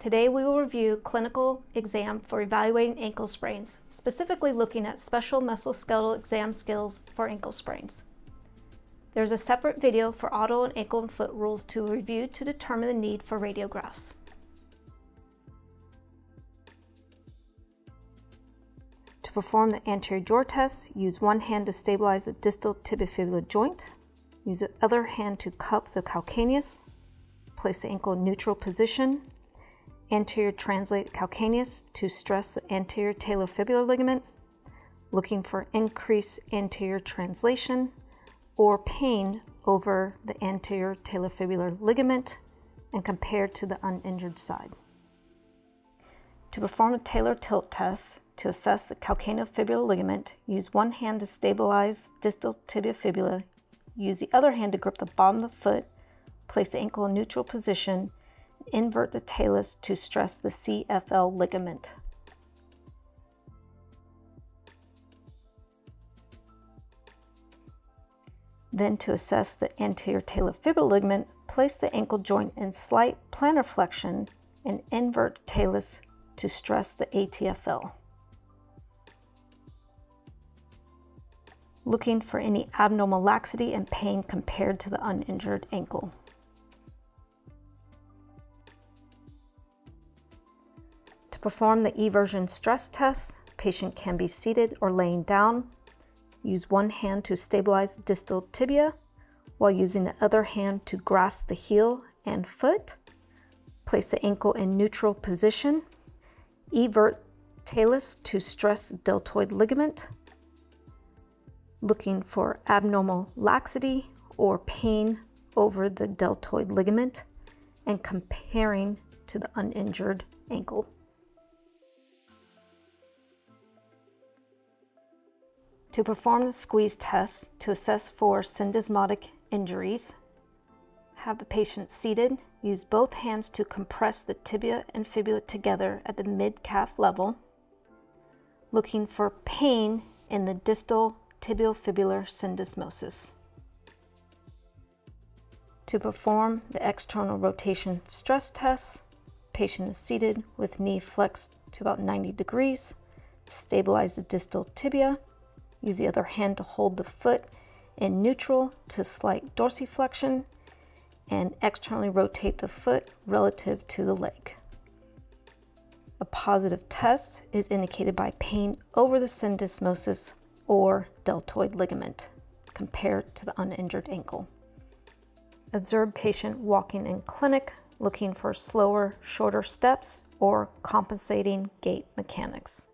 Today we will review clinical exam for evaluating ankle sprains, specifically looking at special musculoskeletal exam skills for ankle sprains. There's a separate video for Ottawa and ankle and foot rules to review to determine the need for radiographs. To perform the anterior drawer test, use one hand to stabilize the distal tibiofibular joint. Use the other hand to cup the calcaneus. Place the ankle in neutral position Anterior translate calcaneus to stress the anterior talofibular ligament, looking for increased anterior translation or pain over the anterior talofibular ligament and compared to the uninjured side. To perform a talar tilt test to assess the calcaneofibular ligament, use one hand to stabilize distal tibia fibula, use the other hand to grip the bottom of the foot, place the ankle in neutral position, invert the talus to stress the CFL ligament. Then to assess the anterior talofibular ligament, place the ankle joint in slight plantar flexion and invert talus to stress the ATFL. Looking for any abnormal laxity and pain compared to the uninjured ankle. Perform the eversion stress test, patient can be seated or laying down. Use one hand to stabilize distal tibia while using the other hand to grasp the heel and foot. Place the ankle in neutral position. Evert talus to stress deltoid ligament. Looking for abnormal laxity or pain over the deltoid ligament and comparing to the uninjured ankle. To perform the squeeze test to assess for syndesmotic injuries, have the patient seated, use both hands to compress the tibia and fibula together at the mid-calf level, looking for pain in the distal tibiofibular syndesmosis. To perform the external rotation stress test, patient is seated with knee flexed to about 90 degrees, stabilize the distal tibia, Use the other hand to hold the foot in neutral to slight dorsiflexion and externally rotate the foot relative to the leg. A positive test is indicated by pain over the syndesmosis or deltoid ligament compared to the uninjured ankle. Observe patient walking in clinic looking for slower, shorter steps or compensating gait mechanics.